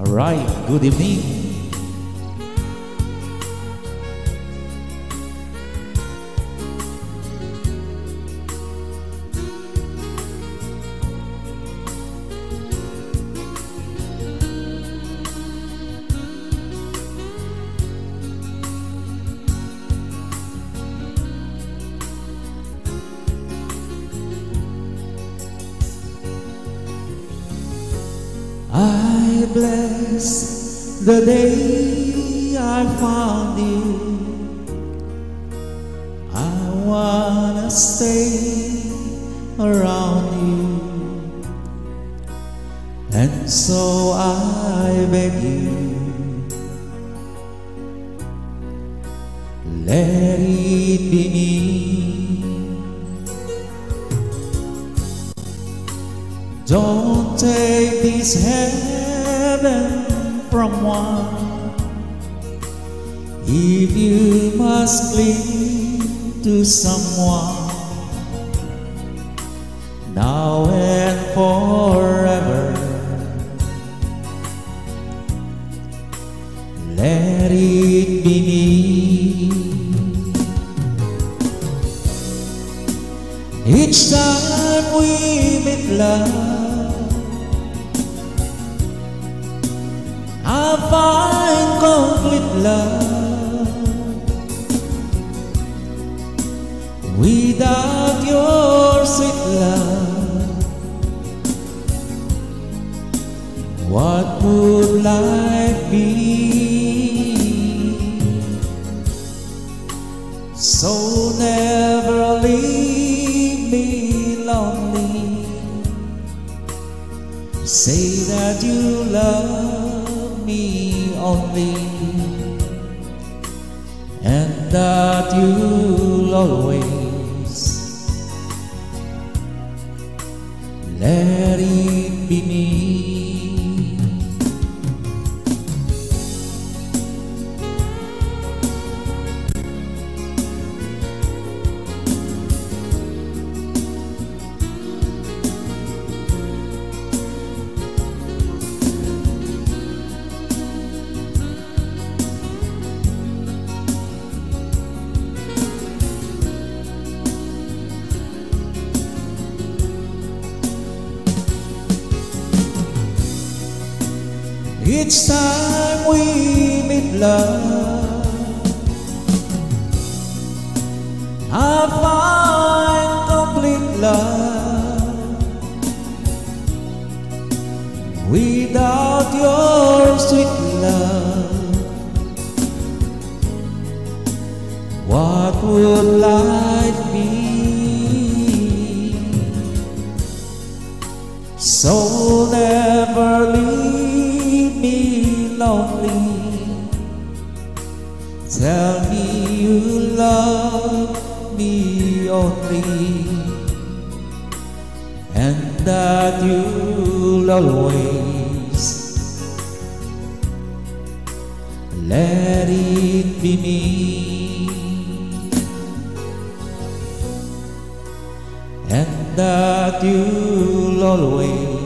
Alright, good evening. I bless the day I found you. I wanna stay around you, and so I beg you, let it be me. Don't take this heaven from one. If you must cling to someone Now and forever Let it be me. Each time we meet love find complete love Without your sweet love What would life be? So never leave me lonely. Say that you love me only And that you'll always Let it be me Each time we meet love I find complete love Without your sweet love What would life be? So never leave Tell me you love me only And that you'll always Let it be me. And that you'll always